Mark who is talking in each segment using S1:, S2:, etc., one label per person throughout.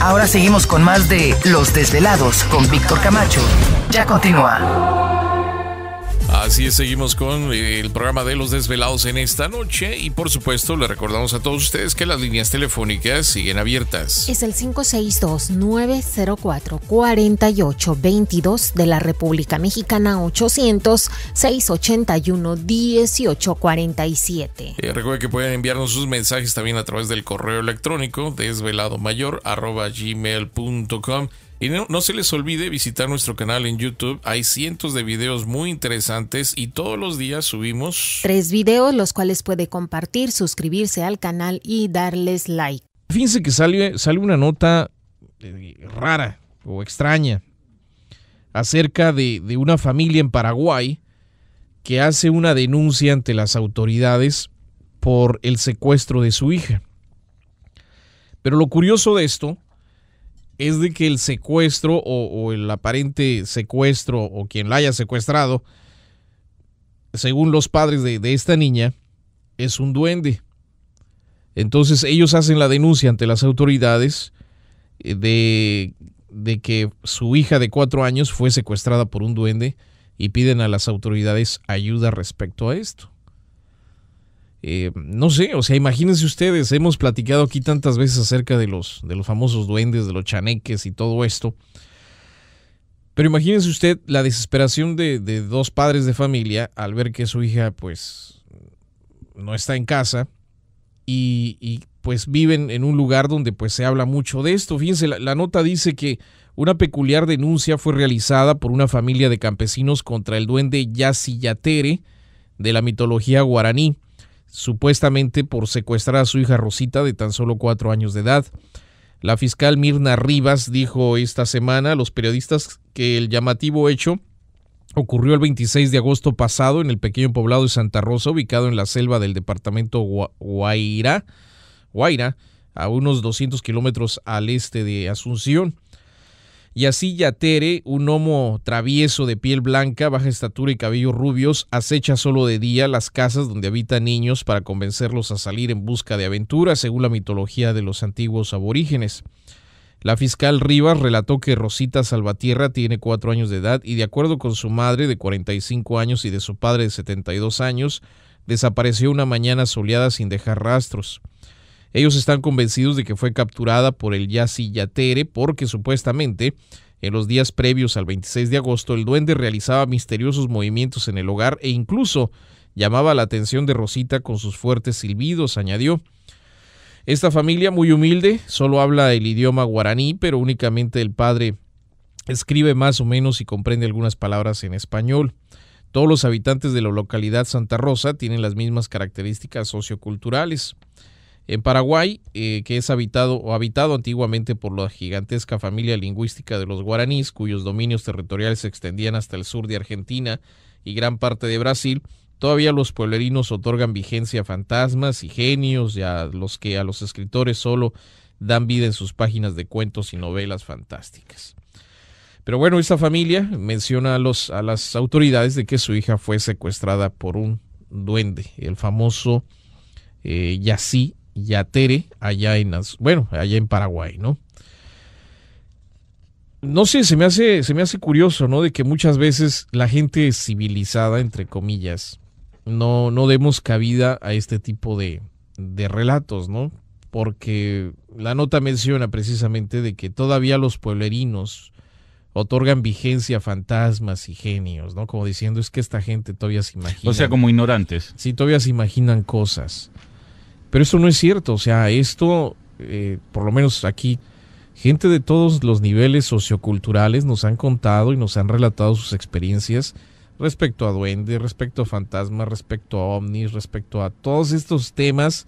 S1: Ahora seguimos con más de Los Desvelados con Víctor Camacho. Ya continúa.
S2: Así es, seguimos con eh, el programa de los desvelados en esta noche y por supuesto le recordamos a todos ustedes que las líneas telefónicas siguen abiertas.
S3: Es el 562-904-4822 de la República Mexicana 800-681-1847.
S2: Eh, recuerde que pueden enviarnos sus mensajes también a través del correo electrónico desveladomayor.gmail.com y no, se les olvide visitar nuestro canal en YouTube. Hay cientos de videos muy interesantes y todos los días subimos
S3: tres videos, los cuales puede compartir, suscribirse al canal y darles like.
S4: Fíjense que sale, sale una nota eh, rara o extraña acerca de, de una familia en Paraguay que hace una denuncia ante las autoridades por el secuestro de su hija. Pero lo curioso de esto es de que el secuestro o, el aparente secuestro o quien la haya secuestrado, según los padres de, esta niña, es un duende. Entonces ellos hacen la denuncia ante las autoridades eh, de, de, que su hija de cuatro años fue secuestrada por un duende y piden a las autoridades ayuda respecto a esto. Eh, no sé, o sea, imagínense ustedes, hemos platicado aquí tantas veces acerca de los, de los famosos duendes, de los chaneques y todo esto. Pero imagínense usted la desesperación de, dos padres de familia al ver que su hija pues no está en casa y, pues viven en un lugar donde pues se habla mucho de esto. Fíjense, la, la nota dice que una peculiar denuncia fue realizada por una familia de campesinos contra el duende Yacillatere de la mitología guaraní supuestamente por secuestrar a su hija Rosita de tan solo cuatro años de edad. La fiscal Mirna Rivas dijo esta semana a los periodistas que el llamativo hecho ocurrió el 26 de agosto pasado en el pequeño poblado de Santa Rosa, ubicado en la selva del departamento Guaira, Guaira a unos 200 kilómetros al este de Asunción. Y así Yatere, un homo travieso de piel blanca, baja estatura y cabellos rubios, acecha solo de día las casas donde habitan niños para convencerlos a salir en busca de aventuras, según la mitología de los antiguos aborígenes. La fiscal Rivas relató que Rosita Salvatierra tiene cuatro años de edad y de acuerdo con su madre de 45 años y de su padre de 72 años, desapareció una mañana soleada sin dejar rastros. Ellos están convencidos de que fue capturada por el Yasi Yatere porque supuestamente en los días previos al 26 de agosto el duende realizaba misteriosos movimientos en el hogar e incluso llamaba la atención de Rosita con sus fuertes silbidos, añadió. Esta familia muy humilde solo habla el idioma guaraní, pero únicamente el padre escribe más o menos y comprende algunas palabras en español. Todos los habitantes de la localidad Santa Rosa tienen las mismas características socioculturales. En Paraguay, eh, que es habitado o habitado antiguamente por la gigantesca familia lingüística de los guaraníes, cuyos dominios territoriales se extendían hasta el sur de Argentina y gran parte de Brasil, todavía los pueblerinos otorgan vigencia a fantasmas y genios y a los que a los escritores solo dan vida en sus páginas de cuentos y novelas fantásticas. Pero bueno, esta familia menciona a, los, a las autoridades de que su hija fue secuestrada por un duende, el famoso eh, Yací Yatere, allá en, bueno, allá en Paraguay, ¿no? No sé, se me hace, se me hace curioso, ¿no? De que muchas veces la gente civilizada, entre comillas, no, no demos cabida a este tipo de, de relatos, ¿no? Porque la nota menciona precisamente de que todavía los pueblerinos otorgan vigencia a fantasmas y genios, ¿no? Como diciendo, es que esta gente todavía se imagina.
S5: O sea, como ignorantes.
S4: Sí, todavía se imaginan cosas. Pero eso no es cierto, o sea, esto, eh, por lo menos aquí, gente de todos los niveles socioculturales nos han contado y nos han relatado sus experiencias respecto a duendes, respecto a fantasmas, respecto a ovnis, respecto a todos estos temas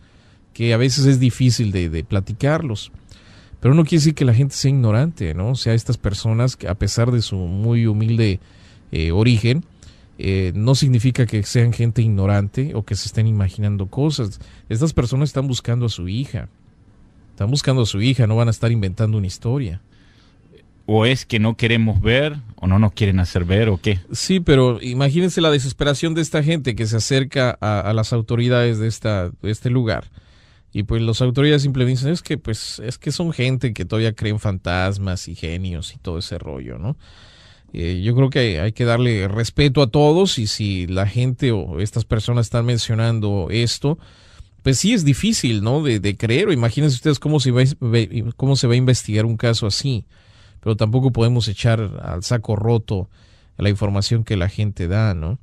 S4: que a veces es difícil de, platicarlos. Pero no quiere decir que la gente sea ignorante, ¿no? O sea, estas personas que a pesar de su muy humilde eh, origen, eh, no significa que sean gente ignorante o que se estén imaginando cosas. Estas personas están buscando a su hija. Están buscando a su hija, no van a estar inventando una historia.
S5: ¿O es que no queremos ver o no nos quieren hacer ver o qué?
S4: Sí, pero imagínense la desesperación de esta gente que se acerca a, las autoridades de, esta, de este lugar. Y pues las autoridades simplemente dicen, es que pues es que son gente que todavía creen fantasmas y genios y todo ese rollo, ¿no? Eh, yo creo que hay que darle respeto a todos y si la gente o estas personas están mencionando esto, pues sí es difícil, ¿no? De, de creer. Imagínense ustedes cómo se, va, cómo se va a investigar un caso así pero tampoco podemos echar al saco roto la información que la gente da, ¿no?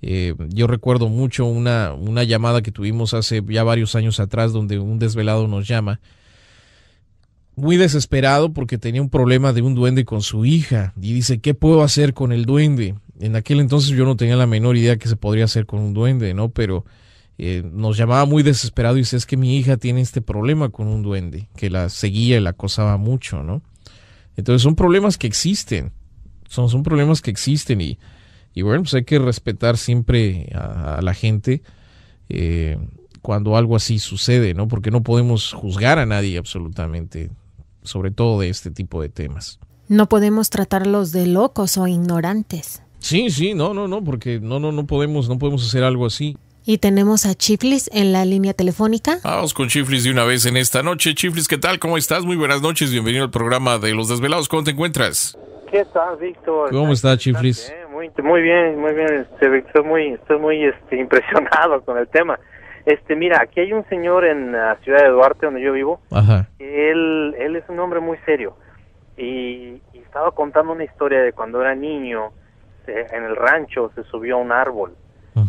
S4: Eh, yo recuerdo mucho una, una llamada que tuvimos hace ya varios años atrás donde un desvelado nos llama muy desesperado porque tenía un problema de un duende con su hija y dice, ¿qué puedo hacer con el duende? En aquel entonces yo no tenía la menor idea que se podría hacer con un duende, ¿no? Pero eh, nos llamaba muy desesperado y dice, es que mi hija tiene este problema con un duende, que la seguía y la acosaba mucho, ¿no? Entonces son problemas que existen, son, son problemas que existen y, y bueno, pues hay que respetar siempre a, la gente eh, cuando algo así sucede, ¿no? Porque no podemos juzgar a nadie absolutamente, sobre todo de este tipo de temas.
S3: No podemos tratarlos de locos o ignorantes.
S4: Sí, sí, no, no, no, porque no, no, no podemos, no podemos hacer algo así.
S3: Y tenemos a Chiflis en la línea telefónica.
S2: Vamos con Chiflis de una vez en esta noche. Chiflis, ¿qué tal? ¿Cómo estás? Muy buenas noches. Bienvenido al programa de Los Desvelados. ¿Cómo te encuentras?
S6: ¿Qué tal, Víctor?
S4: ¿Cómo está, Chiflis?
S6: Muy, muy bien, muy bien. Este, estoy muy, estoy muy este, impresionado con el tema. Este, mira, aquí hay un señor en la ciudad de Duarte, donde yo vivo.
S4: Ajá.
S6: Él, él es un hombre muy serio. Y, y estaba contando una historia de cuando era niño, en el rancho se subió a un árbol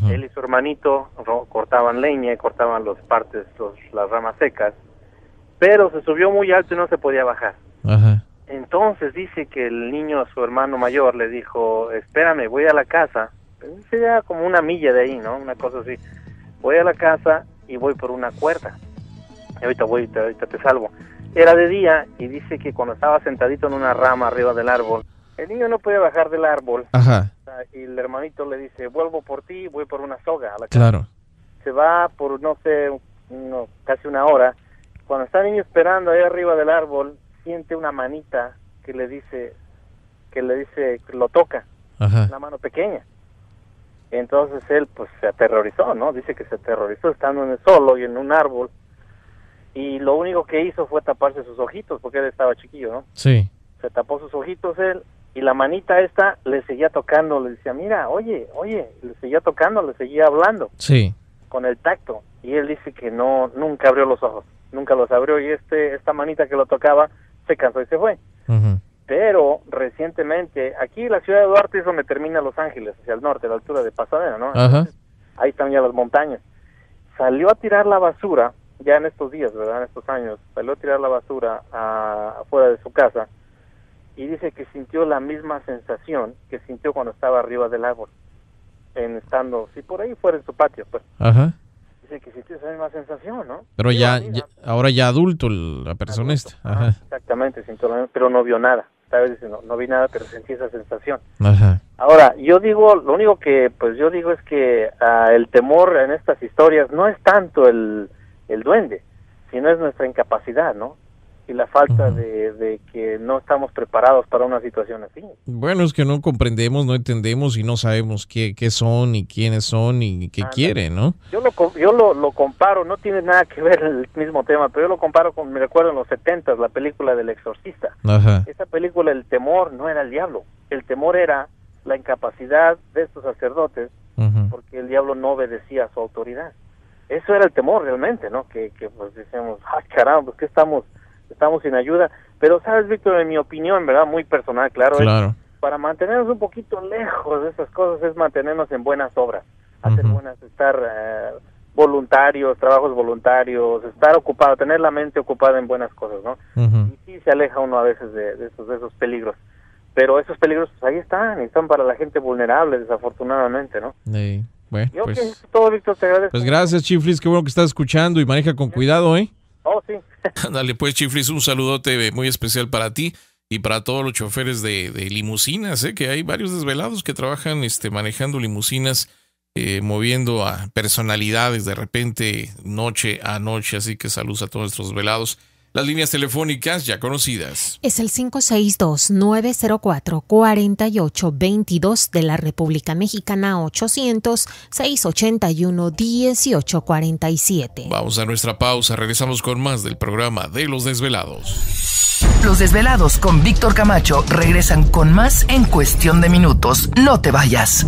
S6: él y su hermanito cortaban leña y cortaban los partes, las ramas secas, pero se subió muy alto y no se podía bajar. Entonces dice que el niño, su hermano mayor, le dijo, espérame, voy a la casa, sería como una milla de ahí, ¿no? Una cosa así. Voy a la casa y voy por una cuerda. Y ahorita voy, ahorita te salvo. Era de día y dice que cuando estaba sentadito en una rama arriba del árbol, el niño no podía bajar del árbol.
S4: Ajá.
S6: Y el hermanito le dice, vuelvo por ti, voy por una soga a la casa.
S4: Claro.
S6: Se va por, no sé, casi una hora. Cuando está el niño esperando ahí arriba del árbol, siente una manita que le dice, que le dice, que lo toca.
S4: Ajá.
S6: Una mano pequeña. Entonces él pues se aterrorizó, ¿no? Dice que se aterrorizó estando en el solo y en un árbol. Y lo único que hizo fue taparse sus ojitos porque él estaba chiquillo, ¿no?
S4: Sí.
S6: Se tapó sus ojitos él y la manita esta le seguía tocando, le decía, mira, oye, oye, le seguía tocando, le seguía hablando.
S4: Sí.
S6: Con el tacto. Y él dice que no, nunca abrió los ojos, nunca los abrió y este, esta manita que lo tocaba se cansó y se fue. Pero recientemente, aquí la ciudad de Duarte es donde termina Los Ángeles, hacia el norte, a la altura de Pasadena, ¿no? ahí están ya las montañas. Salió a tirar la basura, ya en estos días, ¿verdad? En estos años, salió a tirar la basura afuera de su casa y dice que sintió la misma sensación que sintió cuando estaba arriba del árbol, en estando, si por ahí fuera en su patio, pues.
S4: Ajá.
S6: Dice que sintió esa misma sensación, ¿no?
S4: Pero ya, ahora ya adulto la persona esta. Ajá.
S6: exactamente, sintió la, pero no vio nada. Dice, no, no vi nada, pero sentí esa sensación.
S4: Ajá.
S6: Ahora, yo digo, lo único que, pues yo digo es que uh, el temor en estas historias no es tanto el, el duende, sino es nuestra incapacidad, ¿no? y la falta de, que no estamos preparados para una situación así.
S4: Bueno, es que no comprendemos, no entendemos y no sabemos qué, qué son y quiénes son y qué quieren, ¿no?
S6: Yo lo, yo lo, comparo, no tiene nada que ver el mismo tema, pero yo lo comparo con, me recuerdo en los 70 la película del exorcista.
S4: Ajá.
S6: Esa película, el temor no era el diablo, el temor era la incapacidad de estos sacerdotes porque el diablo no obedecía a su autoridad. Eso era el temor realmente, ¿no? Que, que pues decíamos, ah, caramba, pues que estamos estamos sin ayuda. Pero, ¿sabes, Víctor? En mi opinión, ¿verdad? Muy personal, claro.
S4: Claro.
S6: para mantenernos un poquito lejos de esas cosas es mantenernos en buenas obras. Hacer buenas, estar eh, voluntarios, trabajos voluntarios, estar ocupado, tener la mente ocupada en buenas cosas, ¿no? Y sí se aleja uno a veces de, esos, de esos peligros. Pero esos peligros, pues ahí están, y están para la gente vulnerable, desafortunadamente, ¿no?
S4: Sí. Bueno,
S6: pues, todo, Víctor, te agradezco.
S4: Pues gracias, Chiflis, qué bueno que estás escuchando y maneja con cuidado, ¿eh?
S6: Oh, sí.
S2: Dale pues, Chiflis, un saludote muy especial para ti.
S4: y para todos los choferes de, de limusinas, ¿eh? que hay varios desvelados que trabajan este, manejando limusinas, eh, moviendo a personalidades de repente noche a noche, así que saludos a todos nuestros desvelados. Las líneas telefónicas ya conocidas.
S3: Es el 562-904-4822 de la República Mexicana 800-681-1847.
S4: Vamos a nuestra pausa, regresamos con más del programa de Los Desvelados.
S1: Los Desvelados con Víctor Camacho regresan con más en cuestión de minutos. No te vayas.